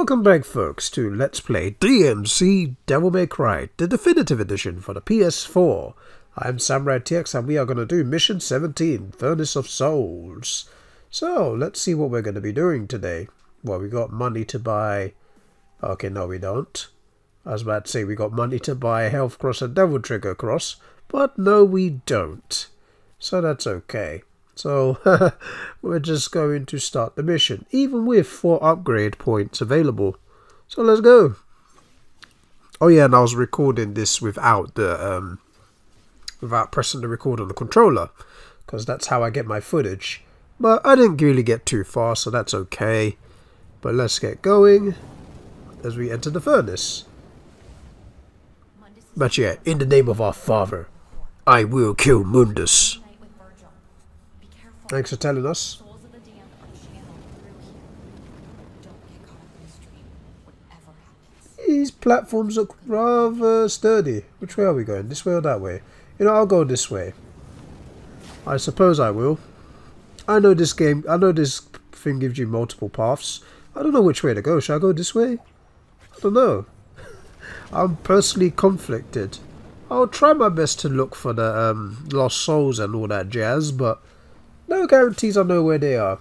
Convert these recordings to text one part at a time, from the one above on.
Welcome back folks to Let's Play DMC Devil May Cry, the definitive edition for the PS4. I'm Samurai TX and we are going to do Mission 17, Furnace of Souls. So, let's see what we're going to be doing today. Well, we got money to buy... Okay, no we don't. I was about to say we got money to buy a Health Cross and Devil Trigger Cross, but no we don't. So that's okay. So we're just going to start the mission, even with four upgrade points available. So let's go. Oh yeah, and I was recording this without the um, without pressing the record on the controller, because that's how I get my footage. But I didn't really get too far, so that's okay. But let's get going as we enter the furnace. But yeah, in the name of our father, I will kill Mundus. Thanks for telling us. These platforms look rather sturdy. Which way are we going? This way or that way? You know, I'll go this way. I suppose I will. I know this game, I know this thing gives you multiple paths. I don't know which way to go. Should I go this way? I don't know. I'm personally conflicted. I'll try my best to look for the um, lost souls and all that jazz, but no guarantees I know where they are.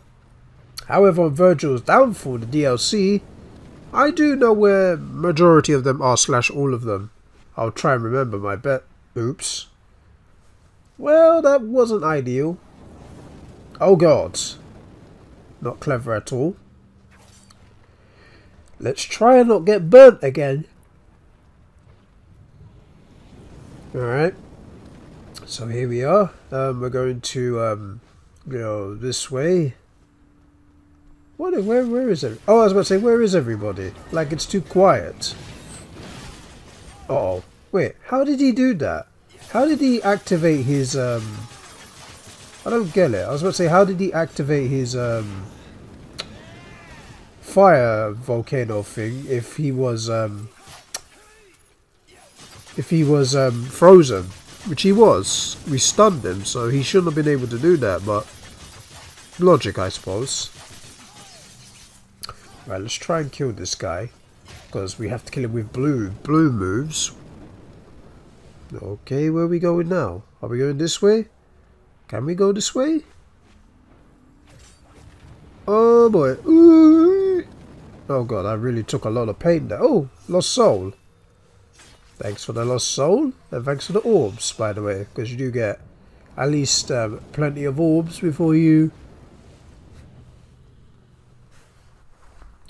However, on Vergil's Downfall, the DLC, I do know where majority of them are slash all of them. I'll try and remember my bet. Oops. Well, that wasn't ideal. Oh god. Not clever at all. Let's try and not get burnt again. Alright. So here we are. Um, we're going to um, go this way. What? Where? Where is it? Oh, I was about to say, where is everybody? Like it's too quiet. Uh oh, wait. How did he do that? How did he activate his? Um, I don't get it. I was about to say, how did he activate his um, fire volcano thing if he was um, if he was um, frozen? Which he was. We stunned him, so he shouldn't have been able to do that, but logic, I suppose. Right, let's try and kill this guy. Because we have to kill him with blue blue moves. Okay, where are we going now? Are we going this way? Can we go this way? Oh boy. Ooh. Oh god, I really took a lot of pain there. Oh, lost soul. Thanks for the lost soul. And thanks for the orbs, by the way. Because you do get at least um, plenty of orbs before you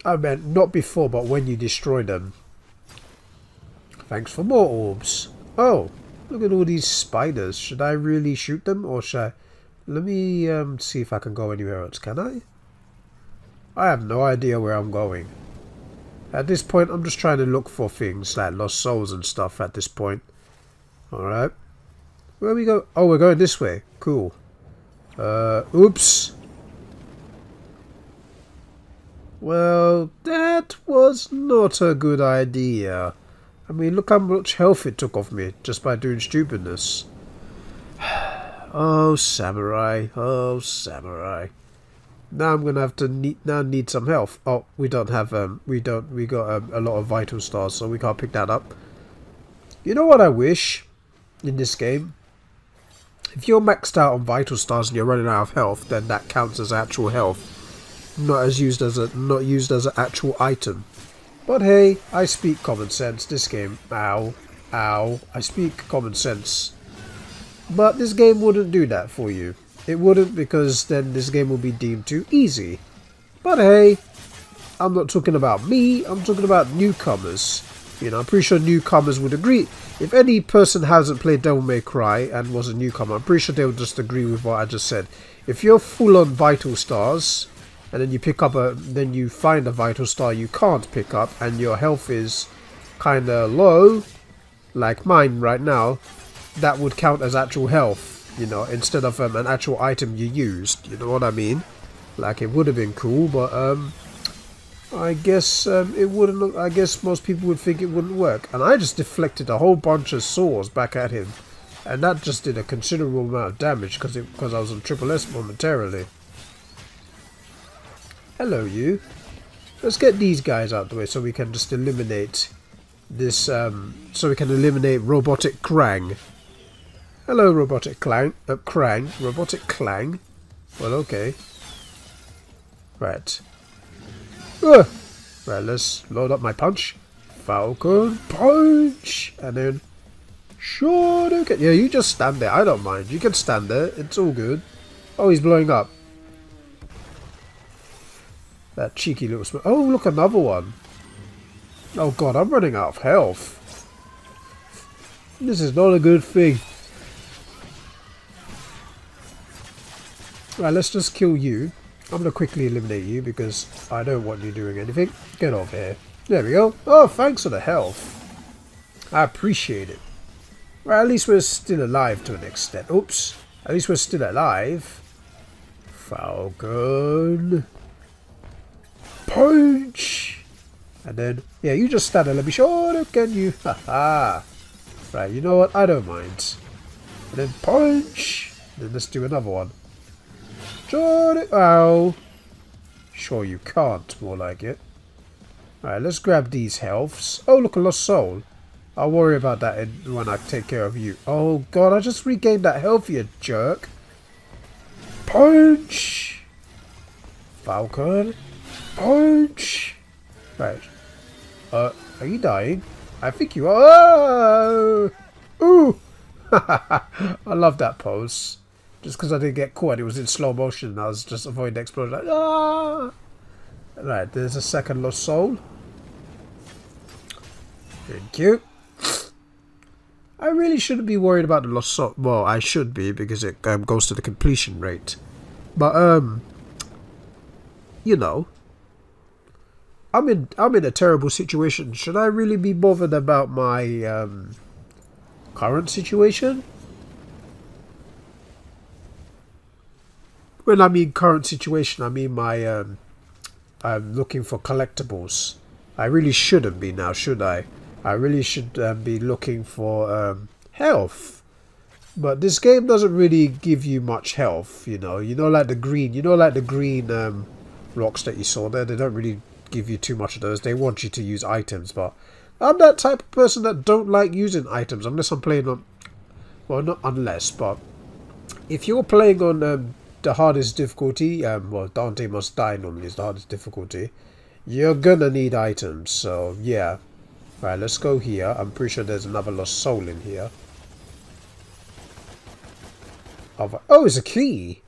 I meant not before, but when you destroy them. Thanks for more orbs. Oh, look at all these spiders. Should I really shoot them or should I... Let me um, see if I can go anywhere else. Can I? I have no idea where I'm going. At this point, I'm just trying to look for things like lost souls and stuff at this point. Alright. Where we go? Oh, we're going this way. Cool. Uh, oops. Well, that was not a good idea. I mean, look how much health it took off me just by doing stupidness. oh, samurai. Oh, samurai. Now I'm gonna have to need now need some health. Oh, we don't have um, we don't we got um, a lot of vital stars, so we can't pick that up. You know what I wish in this game? If you're maxed out on vital stars and you're running out of health, then that counts as actual health not as used as a not used as an actual item. But hey, I speak common sense. This game, ow, ow, I speak common sense. But this game wouldn't do that for you. It wouldn't because then this game will be deemed too easy. But hey, I'm not talking about me, I'm talking about newcomers. You know, I'm pretty sure newcomers would agree. If any person hasn't played Devil May Cry and was a newcomer, I'm pretty sure they would just agree with what I just said. If you're full on Vital Stars, and then you pick up a then you find a vital star you can't pick up and your health is kind of low like mine right now that would count as actual health you know instead of um, an actual item you used you know what I mean? Like it would have been cool but um I guess um, it wouldn't I guess most people would think it wouldn't work. And I just deflected a whole bunch of swords back at him. And that just did a considerable amount of damage because because I was on triple S momentarily Hello, you. Let's get these guys out the way so we can just eliminate this, um, so we can eliminate Robotic Krang. Hello, Robotic Clang, uh, Krang, Robotic Clang. Well, okay. Right. Uh, right, let's load up my punch. Falcon Punch! And then... Sure, okay. Yeah, you just stand there. I don't mind. You can stand there. It's all good. Oh, he's blowing up. That cheeky little... Oh, look, another one. Oh, God, I'm running out of health. This is not a good thing. Right, let's just kill you. I'm going to quickly eliminate you because I don't want you doing anything. Get off here. There we go. Oh, thanks for the health. I appreciate it. Well, at least we're still alive to an extent. Oops. At least we're still alive. Falcon. Punch! And then, yeah, you just stand there. Let me show it, can you? Haha. right, you know what? I don't mind. And then punch! Then let's do another one. Jordan. Oh. Sure you can't, more like it. Alright, let's grab these healths. Oh, look, a lost soul. I'll worry about that when I take care of you. Oh, God, I just regained that health, you jerk. Punch! Falcon. Punch! Right. Uh, are you dying? I think you are. Oh! Ooh! I love that pose. Just because I didn't get caught, it was in slow motion. I was just avoiding the explosion. Like, ah! Right, there's a second lost soul. Thank you. I really shouldn't be worried about the lost soul. Well, I should be because it um, goes to the completion rate. But um, you know, I'm in I'm in a terrible situation. Should I really be bothered about my um current situation? When I mean current situation, I mean my um, I'm looking for collectibles. I really shouldn't be now, should I? I really should um, be looking for um, health. But this game doesn't really give you much health, you know. You know, like the green, you know, like the green um, rocks that you saw there. They don't really give you too much of those. They want you to use items, but I'm that type of person that don't like using items unless I'm playing on. Well, not unless, but if you're playing on um, the hardest difficulty, um, well, Dante Must Die normally is the hardest difficulty, you're gonna need items, so yeah. Right, let's go here. I'm pretty sure there's another lost soul in here. Oh, it's a key!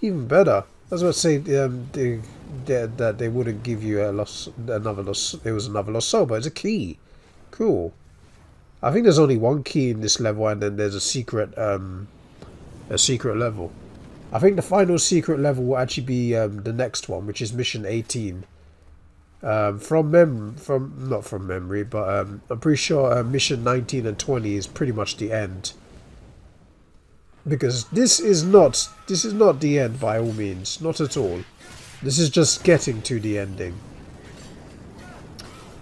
Even better. Was about to say um, they, they, that they wouldn't give you a lost, another lost, there was another lost soul, but it's a key. Cool. I think there's only one key in this level and then there's a secret, um, a secret level. I think the final secret level will actually be um, the next one, which is mission 18. Um, from mem from not from memory, but um, I'm pretty sure uh, mission 19 and 20 is pretty much the end. Because this is not this is not the end by all means, not at all. This is just getting to the ending.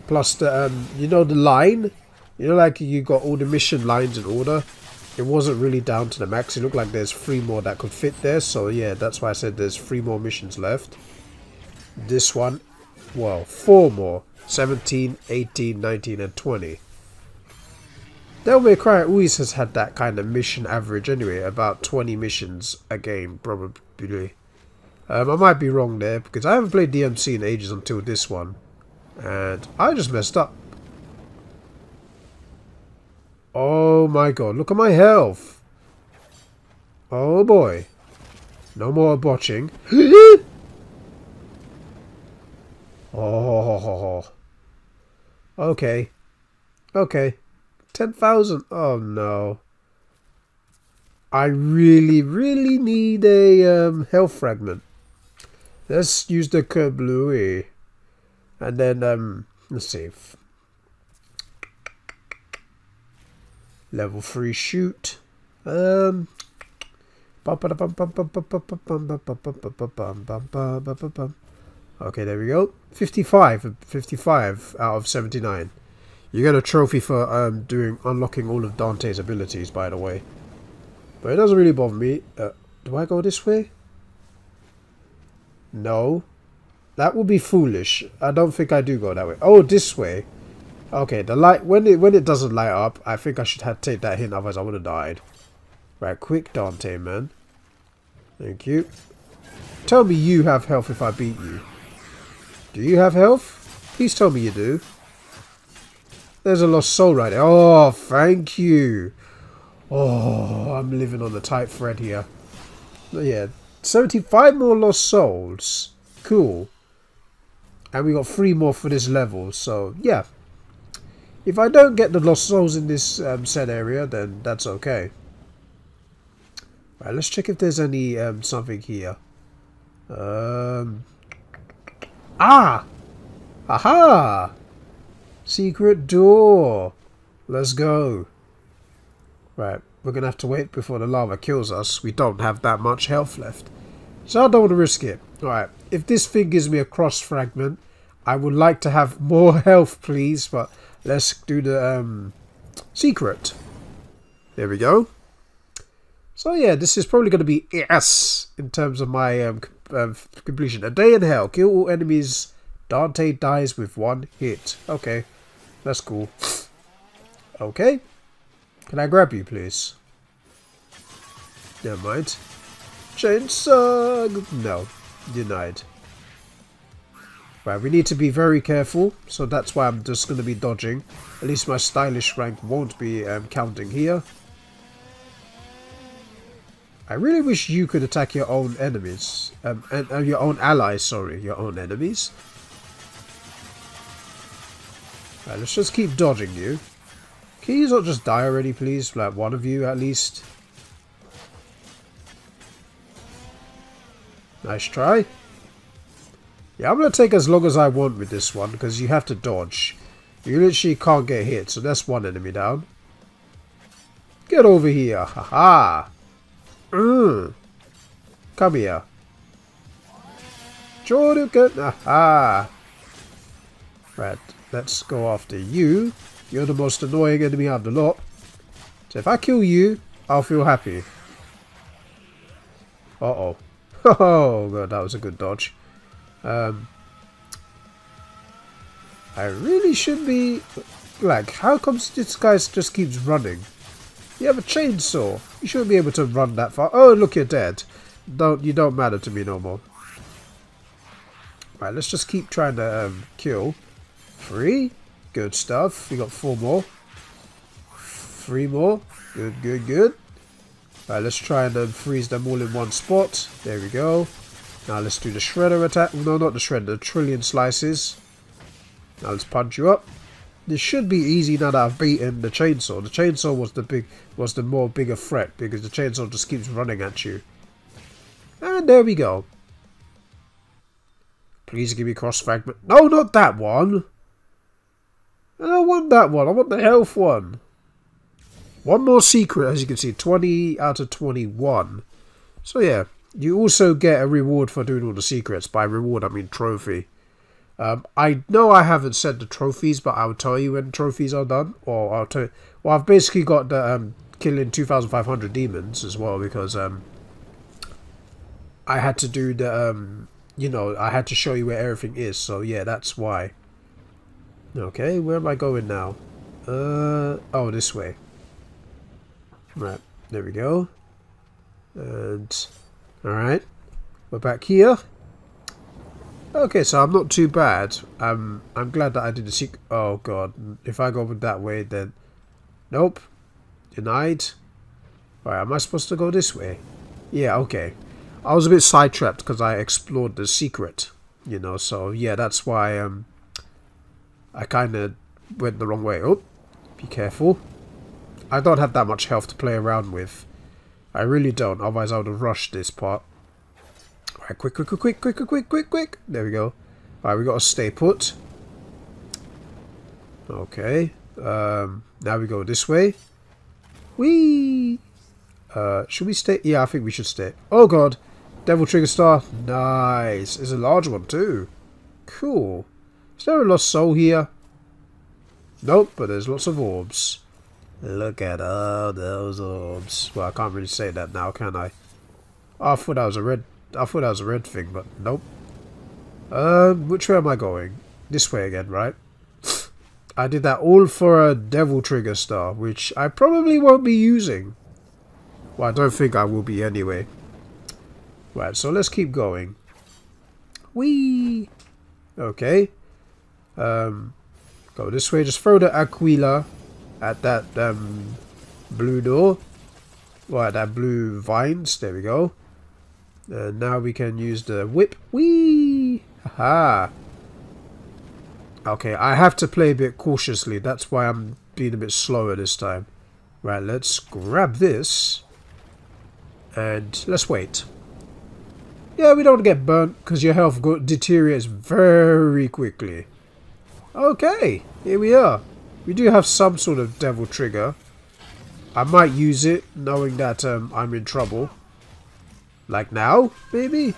Plus the um, you know the line, you know like you got all the mission lines in order it wasn't really down to the max. It looked like there's three more that could fit there. So yeah, that's why I said there's three more missions left. This one, well, four more. 17, 18, 19 and 20. Devil May Cry always has had that kind of mission average anyway. About 20 missions a game, probably. Um, I might be wrong there because I haven't played DMC in ages until this one. And I just messed up. Oh my god, look at my health. Oh boy. No more botching. oh. Okay. Okay. 10,000. Oh no. I really, really need a um, health fragment. Let's use the kablooey. And then, um, let's see. Level 3 shoot. Um. Okay, there we go. 55. 55 out of 79. You get a trophy for um, doing unlocking all of Dante's abilities, by the way. But it doesn't really bother me. Uh, do I go this way? No. That would be foolish. I don't think I do go that way. Oh, this way. Okay, the light when it when it doesn't light up, I think I should have take that hint, otherwise I would have died. Right, quick Dante, man. Thank you. Tell me you have health if I beat you. Do you have health? Please tell me you do. There's a lost soul right there. Oh, thank you. Oh, I'm living on the tight thread here. Yeah, 75 more lost souls. Cool. And we got three more for this level, so yeah. If I don't get the lost souls in this um, set area, then that's okay. Right, let's check if there's any um, something here. Um, ah! Aha! Secret door! Let's go. Right, we're going to have to wait before the lava kills us. We don't have that much health left. So I don't want to risk it. Alright, if this thing gives me a cross fragment, I would like to have more health, please. But let's do the um, secret. There we go. So yeah, this is probably going to be S in terms of my um, uh, completion. A day in hell. Kill all enemies. Dante dies with one hit. Okay, that's cool. Okay. Can I grab you, please? Never mind. Chainsaw! No, denied. Right, we need to be very careful, so that's why I'm just going to be dodging. At least my stylish rank won't be um, counting here. I really wish you could attack your own enemies. Um, and uh, your own allies, sorry, your own enemies. Right, let's just keep dodging you. Can you not just die already, please? Like, one of you, at least. Nice try. Yeah, I'm going to take as long as I want with this one because you have to dodge. You literally can't get hit, so that's one enemy down. Get over here. Haha. -ha. Mm. Come here. Jordan. Aha. Right, let's go after you. You're the most annoying enemy of the lot. So if I kill you, I'll feel happy. Uh-oh. Oh, god, that was a good dodge. Um, I really should be... Like, how comes this guy just keeps running? You have a chainsaw. You shouldn't be able to run that far. Oh, look, you're dead. Don't You don't matter to me no more. Right, let's just keep trying to um, kill. Three. Good stuff. We got four more. Three more. Good, good, good. Right, let's try and um, freeze them all in one spot. There we go. Now let's do the shredder attack. No, not the shredder, the trillion slices. Now let's punch you up. This should be easy now that I've beaten the chainsaw. The chainsaw was the big was the more bigger threat because the chainsaw just keeps running at you. And there we go. Please give me cross fragment. No, not that one. I don't want that one. I want the health one. One more secret, as you can see. 20 out of 21. So yeah, you also get a reward for doing all the secrets. By reward, I mean trophy. Um, I know I haven't said the trophies, but I'll tell you when trophies are done. Or I'll tell you, well, I've basically got the um, killing 2,500 demons as well because um, I had to do the, um, you know, I had to show you where everything is. So yeah, that's why. Okay, where am I going now? Uh, oh, this way. Right, there we go. And Alright. We're back here. Okay, so I'm not too bad. I'm I'm glad that I did the secret. Oh god, if I go over that way, then nope, denied. Right, am I supposed to go this way? Yeah, okay. I was a bit sidetracked because I explored the secret, you know. So yeah, that's why um I kind of went the wrong way. Oh, be careful. I don't have that much health to play around with. I really don't, otherwise I would have rushed this part. Alright, quick, quick, quick, quick, quick, quick, quick, quick, quick. There we go. Alright, we got to stay put. Okay. Um, now we go this way. Whee! Uh, should we stay? Yeah, I think we should stay. Oh god! Devil Trigger Star. Nice. It's a large one too. Cool. Is there a lost soul here? Nope, but there's lots of orbs. Look at all those orbs. Well, I can't really say that now, can I? Oh, I thought that was a red. I thought that was a red thing, but nope. Um, which way am I going? This way again, right? I did that all for a Devil Trigger Star, which I probably won't be using. Well, I don't think I will be anyway. Right, so let's keep going. Whee! Okay. Um, go this way. Just throw the Aquila at that um, blue door. Well, at that blue vines. There we go. And now we can use the whip. Whee! Haha. Okay, I have to play a bit cautiously. That's why I'm being a bit slower this time. Right, let's grab this. And let's wait. Yeah, we don't get burnt because your health deteriorates very quickly. Okay, here we are. We do have some sort of devil trigger. I might use it knowing that um, I'm in trouble. Like now, maybe?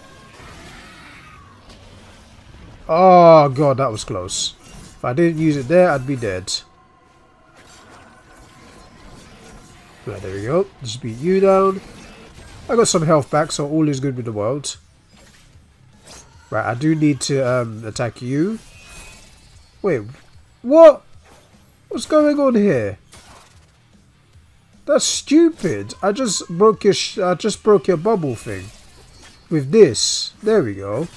Oh god, that was close. If I didn't use it there, I'd be dead. Right, there we go. Just beat you down. I got some health back, so all is good with the world. Right, I do need to um, attack you. Wait, what? What's going on here? That's stupid. I just broke your I just broke your bubble thing. With this. There we go.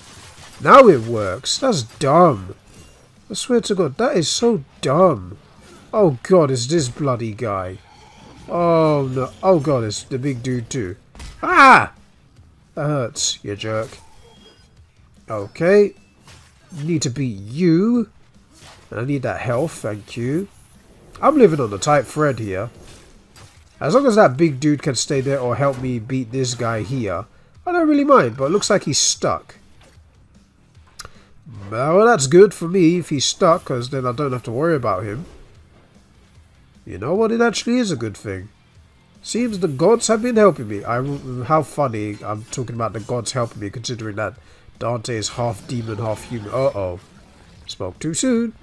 Now it works. That's dumb. I swear to God, that is so dumb. Oh God, it's this bloody guy. Oh no. Oh God, it's the big dude too. Ah! That hurts, you jerk. Okay. Need to beat you. I need that health, thank you. I'm living on a tight thread here. As long as that big dude can stay there or help me beat this guy here, I don't really mind, but it looks like he's stuck. Well, that's good for me if he's stuck, because then I don't have to worry about him. You know what? It actually is a good thing. Seems the gods have been helping me. I, how funny I'm talking about the gods helping me, considering that Dante is half demon, half human. Uh-oh. Spoke too soon.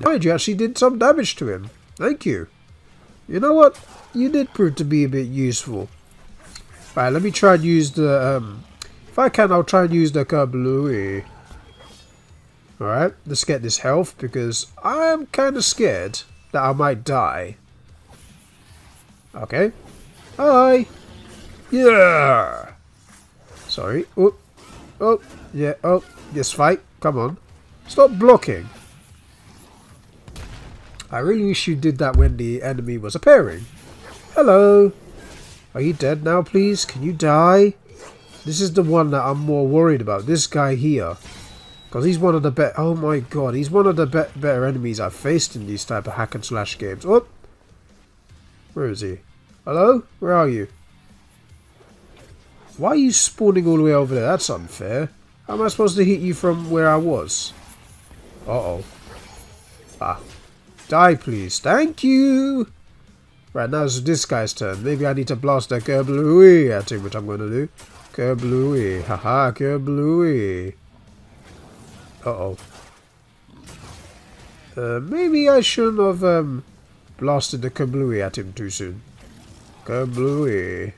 Mind you actually did some damage to him. Thank you. You know what? You did prove to be a bit useful. Right, let me try and use the, um, if I can, I'll try and use the kablooey. Alright, let's get this health because I am kind of scared that I might die. Okay. Hi. Yeah. Sorry. Oh. Oh. Yeah. Oh. Yes, fight. Come on. Stop blocking. I really wish you did that when the enemy was appearing. Hello. Are you dead now, please? Can you die? This is the one that I'm more worried about. This guy here. Because he's one of the better... Oh my god. He's one of the be better enemies I've faced in these type of hack and slash games. Oh. Where is he? Hello? Where are you? Why are you spawning all the way over there? That's unfair. How am I supposed to hit you from where I was? Uh-oh. Ah. Die, please. Thank you. Right, now it's this guy's turn. Maybe I need to blast a Kablooey at him, which I'm going to do. Kablooey. Haha, Kablooey. Uh-oh. Uh, maybe I shouldn't have um, blasted the Kablooey at him too soon. Kablooey.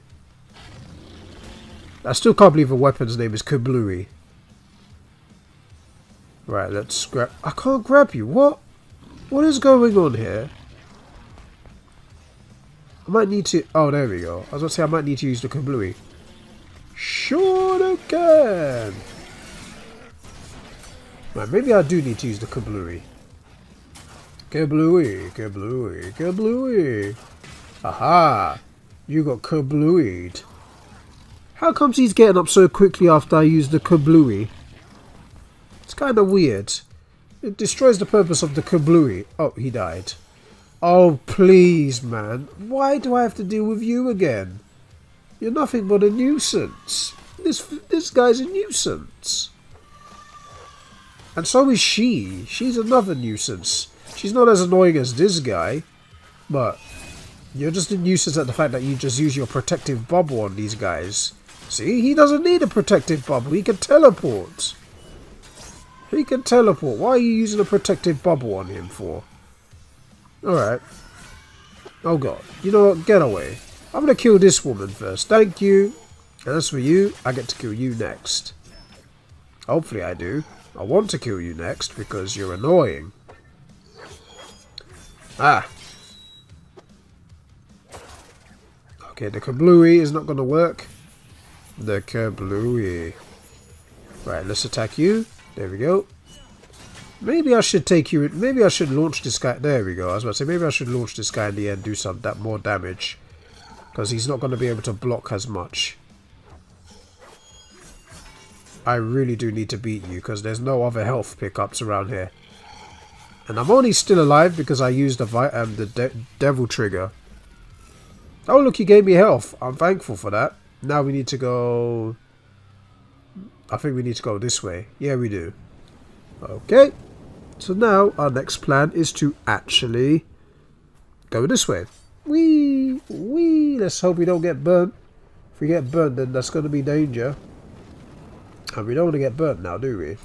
I still can't believe a weapon's name is Kablooey. Right, let's grab... I can't grab you. What? What is going on here? I might need to... Oh, there we go. I was going to say I might need to use the kablooey. Sure can. Right, maybe I do need to use the kablooey. Kablooey, kablooey, kablooey. Aha! You got kablooeyed. How comes he's getting up so quickly after I use the kablooey? It's kind of weird. It destroys the purpose of the kablooey. Oh, he died. Oh, please, man. Why do I have to deal with you again? You're nothing but a nuisance. This, this guy's a nuisance. And so is she. She's another nuisance. She's not as annoying as this guy. But you're just a nuisance at the fact that you just use your protective bubble on these guys. See, he doesn't need a protective bubble. He can teleport. He can teleport. Why are you using a protective bubble on him for? Alright. Oh god. You know what? Get away. I'm going to kill this woman first. Thank you. And as for you, I get to kill you next. Hopefully I do. I want to kill you next because you're annoying. Ah. Okay, the kablooey is not going to work. The kablooey. Right, let's attack you. There we go. Maybe I should take you... Maybe I should launch this guy... There we go. I was about to say, maybe I should launch this guy in the end do some that more damage. Because he's not going to be able to block as much. I really do need to beat you because there's no other health pickups around here. And I'm only still alive because I used the, um, the de devil trigger. Oh, look, he gave me health. I'm thankful for that. Now we need to go... I think we need to go this way. Yeah, we do. Okay. So now our next plan is to actually go this way. Wee! Wee! Let's hope we don't get burnt. If we get burnt, then that's going to be danger. And we don't want to get burnt now, do we?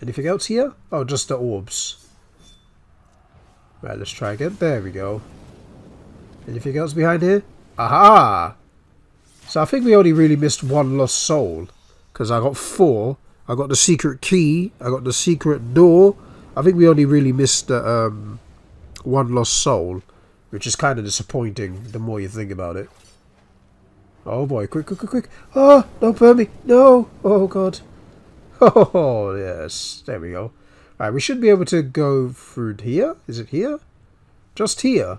Anything else here? Oh, just the orbs. Right, let's try again. There we go. Anything else behind here? Aha! So I think we only really missed one lost soul. Because I got four. I got the secret key. I got the secret door. I think we only really missed the um, one lost soul. Which is kind of disappointing the more you think about it. Oh boy, quick, quick, quick, quick. Oh, don't burn me. No. Oh god. Oh, yes. There we go. Alright, we should be able to go through here. Is it here? Just here.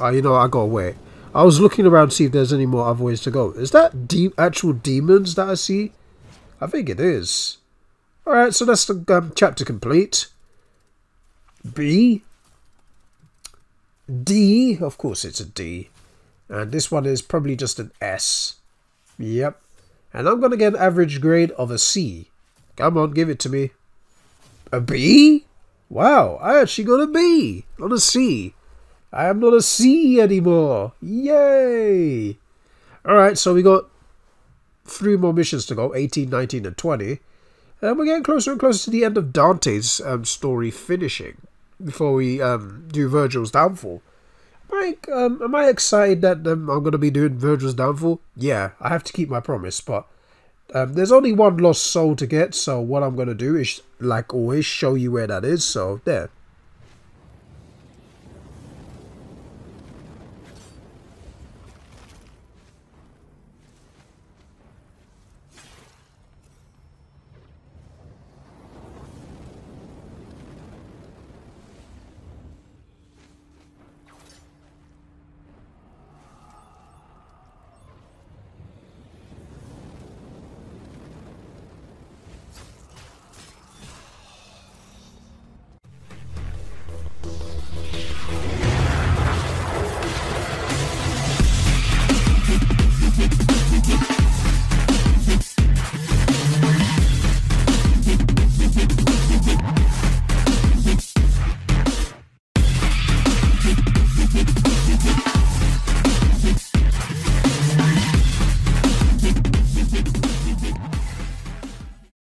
Oh, you know, I gotta wait. I was looking around to see if there's any more other ways to go. Is that de actual demons that I see? I think it is. Alright, so that's the um, chapter complete. B. D. Of course it's a D. And this one is probably just an S. Yep. And I'm going to get an average grade of a C. Come on, give it to me. A B? Wow, I actually got a B, not a C. I am not a C anymore. Yay! Alright, so we got three more missions to go, 18, 19, and 20. And we're getting closer and closer to the end of Dante's um, story finishing before we um, do Vergil's downfall. I, um, am I excited that um, I'm going to be doing Vergil's Downfall? Yeah, I have to keep my promise, but um, there's only one lost soul to get, so what I'm going to do is, like always, show you where that is. So, there.